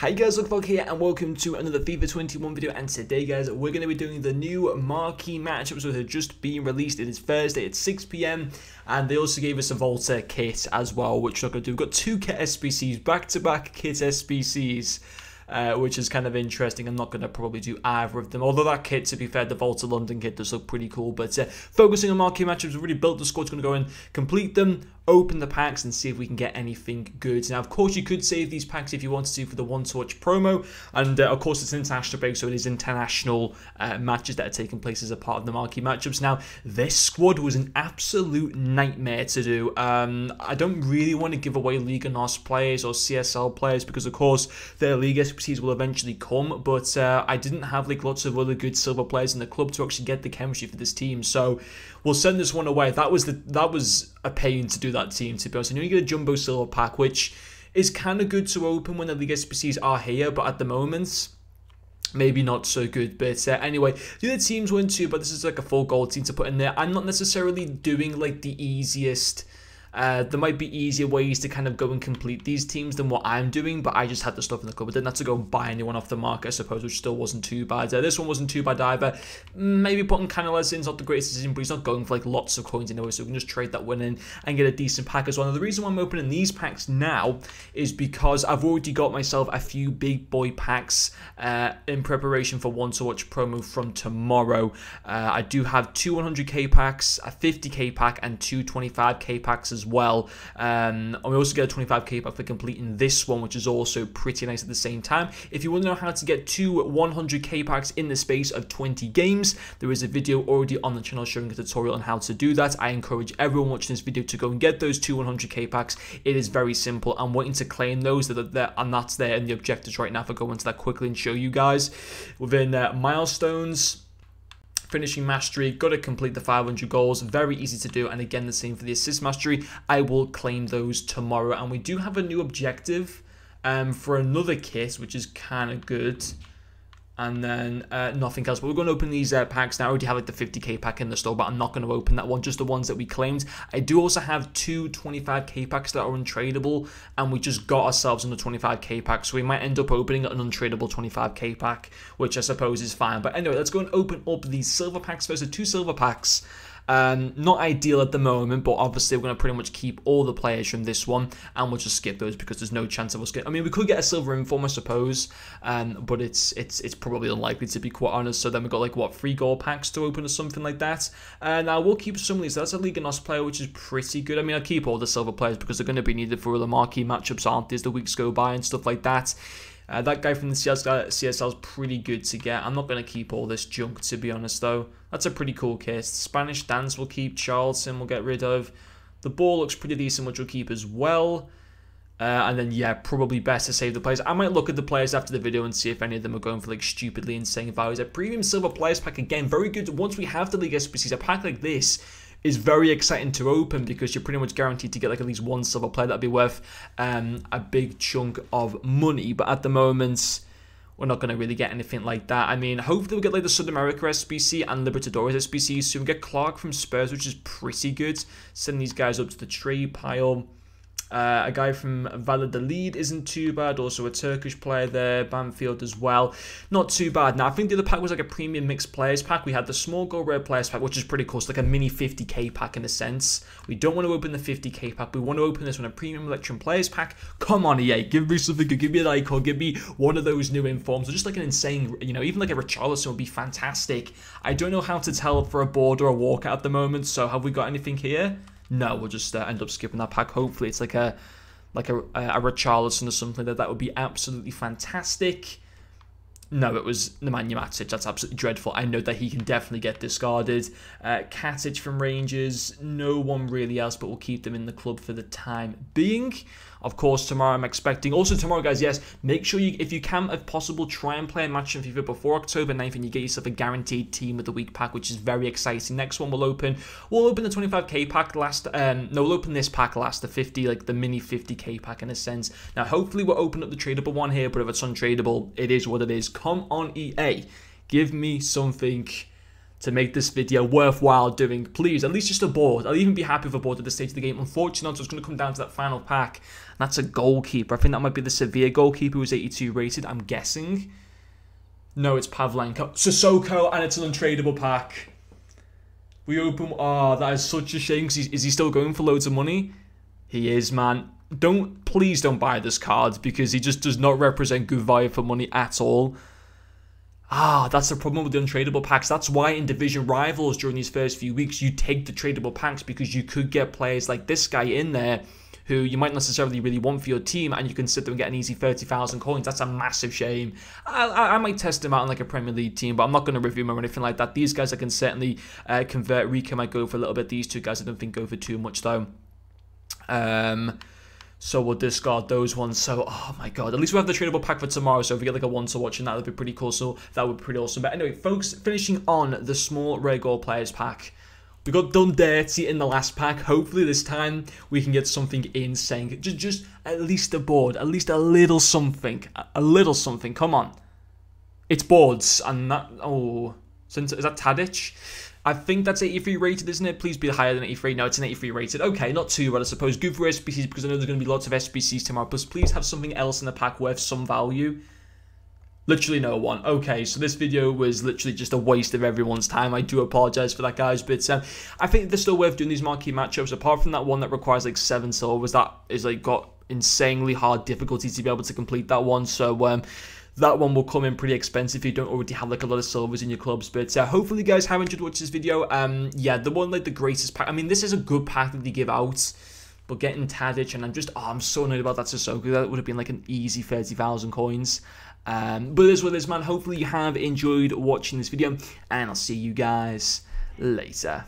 Hi guys, LogFog here and welcome to another FIFA 21 video and today guys we're going to be doing the new marquee matchups which have just been released. It is Thursday at 6pm and they also gave us a Volta kit as well which we're going to do. We've got two kit SBCs, back to back kit SBCs uh, which is kind of interesting. I'm not going to probably do either of them. Although that kit, to be fair, the Volta London kit does look pretty cool. But uh, focusing on marquee matchups, we've really built the squad. Going to go and complete them, open the packs, and see if we can get anything good. Now, of course, you could save these packs if you wanted to for the one to watch promo. And uh, of course, it's international break, so it is international uh, matches that are taking place as a part of the marquee matchups. Now, this squad was an absolute nightmare to do. Um, I don't really want to give away Liga NOS players or CSL players because, of course, their league expertise will eventually come, but uh, I didn't have like lots of other good silver players in the club to actually get the chemistry for this team. So we'll send this one away. That was the that was a pain to do that team to be honest. And you get a jumbo silver pack, which is kind of good to open when the League SBCs are here, but at the moment maybe not so good. But uh, anyway, the other teams went too, but this is like a full gold team to put in there. I'm not necessarily doing like the easiest uh, there might be easier ways to kind of go and complete these teams than what I'm doing, but I just had the stuff in the cupboard. Didn't have to go and buy anyone off the market, I suppose, which still wasn't too bad. Uh, this one wasn't too bad either. Maybe putting Canales in is not the greatest decision, but he's not going for like lots of coins anyway, so we can just trade that one in and get a decent pack as well. Now, the reason why I'm opening these packs now is because I've already got myself a few big boy packs uh, in preparation for one to watch promo from tomorrow. Uh, I do have two 100k packs, a 50k pack, and two 25k packs as well. Um, and we also get a 25k back for completing this one, which is also pretty nice at the same time. If you want to know how to get two 100k packs in the space of 20 games, there is a video already on the channel showing a tutorial on how to do that. I encourage everyone watching this video to go and get those two 100k packs. It is very simple. I'm waiting to claim those that are there, and that's there in the objectives right now. If I go into that quickly and show you guys within uh, milestones finishing mastery, got to complete the 500 goals, very easy to do, and again the same for the assist mastery, I will claim those tomorrow, and we do have a new objective um, for another kit, which is kind of good and then uh, nothing else. But we're going to open these uh, packs now. I already have like the 50k pack in the store, but I'm not going to open that one, just the ones that we claimed. I do also have two 25k packs that are untradeable, and we just got ourselves in the 25k pack, so we might end up opening an untradeable 25k pack, which I suppose is fine. But anyway, let's go and open up these silver packs first. So two silver packs. Um, not ideal at the moment, but obviously we're going to pretty much keep all the players from this one, and we'll just skip those because there's no chance of us getting. I mean, we could get a silver inform, I suppose, um, but it's it's it's probably unlikely to be quite honest. So then we got like what three gold packs to open or something like that. And uh, we'll keep some of these. That's a Liga NOS player, which is pretty good. I mean, I'll keep all the silver players because they're going to be needed for all the marquee matchups, aren't they, as the weeks go by and stuff like that. Uh, that guy from the CSL, CSL is pretty good to get. I'm not going to keep all this junk, to be honest, though. That's a pretty cool case. Spanish Dance will keep. Charlton will get rid of. The ball looks pretty decent, which we'll keep as well. Uh, and then, yeah, probably best to save the players. I might look at the players after the video and see if any of them are going for, like, stupidly insane values. A premium silver players pack, again, very good. Once we have the League SBCs, a pack like this is very exciting to open because you're pretty much guaranteed to get like at least one silver player that'd be worth um, a big chunk of money. But at the moment, we're not going to really get anything like that. I mean, hopefully we'll get like the South America SBC and Libertadores SBC. So we get Clarke from Spurs, which is pretty good. Send these guys up to the trade pile. Uh, a guy from Valladolid isn't too bad. Also a Turkish player there. Banfield as well. Not too bad. Now, I think the other pack was like a premium mixed players pack. We had the small gold red players pack, which is pretty cool. It's like a mini 50k pack in a sense. We don't want to open the 50k pack. We want to open this one, a premium Electrum players pack. Come on, EA. Give me something good. Give me an icon. Give me one of those new informs. Or just like an insane, you know, even like a Richarlison would be fantastic. I don't know how to tell for a board or a walkout at the moment. So have we got anything here? No, we'll just uh, end up skipping that pack. Hopefully, it's like a like a, a Richarlison or something that that would be absolutely fantastic. No, it was Nemanja Matic. That's absolutely dreadful. I know that he can definitely get discarded. Uh, Katic from Rangers. No one really else, but we'll keep them in the club for the time being. Of course, tomorrow I'm expecting. Also, tomorrow, guys, yes, make sure you, if you can, if possible, try and play a match in FIFA before October 9th and you get yourself a guaranteed team of the week pack, which is very exciting. Next one we'll open. We'll open the 25k pack last. Um, no, we'll open this pack last, the 50, like the mini 50k pack in a sense. Now, hopefully, we'll open up the tradable one here, but if it's untradeable, it is what it is. Come on, EA. Give me something to make this video worthwhile doing. Please, at least just a board. I'll even be happy with a board at this stage of the game. Unfortunately, it's going to come down to that final pack. That's a goalkeeper. I think that might be the Severe goalkeeper who's 82 rated, I'm guessing. No, it's Pavlenko. Sissoko, and it's an untradeable pack. We open... Oh, that is such a shame. Is he still going for loads of money? He is, man. Don't... Please don't buy this card because he just does not represent good value for money at all. Ah, that's the problem with the untradeable packs. That's why in division rivals during these first few weeks, you take the tradable packs because you could get players like this guy in there who you might necessarily really want for your team, and you can sit there and get an easy 30,000 coins. That's a massive shame. I, I, I, might test him out in like a Premier League team, but I'm not going to review him or anything like that. These guys I can certainly uh, convert. Rika might go for a little bit. These two guys I don't think go for too much though. Um, so we'll discard those ones. So, oh my god. At least we have the tradable pack for tomorrow. So if we get like a one to watch and that would be pretty cool. So that would be pretty awesome. But anyway, folks, finishing on the small rare gold players pack. We got done dirty in the last pack. Hopefully this time we can get something insane. Just, just at least a board. At least a little something. A little something. Come on. It's boards. And that... Oh. Is that Tadic? I think that's 83 rated, isn't it? Please be higher than 83. No, it's an 83 rated. Okay, not too bad, I suppose. Good for SBCs because I know there's going to be lots of SBCs tomorrow. Plus, please have something else in the pack worth some value. Literally no one. Okay, so this video was literally just a waste of everyone's time. I do apologize for that, guys. But um, I think they're still worth doing these marquee matchups. Apart from that one that requires like seven silvers, that is like got insanely hard difficulty to be able to complete that one. So um, that one will come in pretty expensive if you don't already have like a lot of silvers in your clubs. But uh, hopefully you guys have enjoyed watching this video. Um, yeah, the one like the greatest pack. I mean, this is a good pack that they give out. But getting Tadic, and I'm just, oh, I'm so annoyed about that Sissoko. That would have been like an easy 30,000 coins. Um, but what it is, man. Hopefully you have enjoyed watching this video, and I'll see you guys later.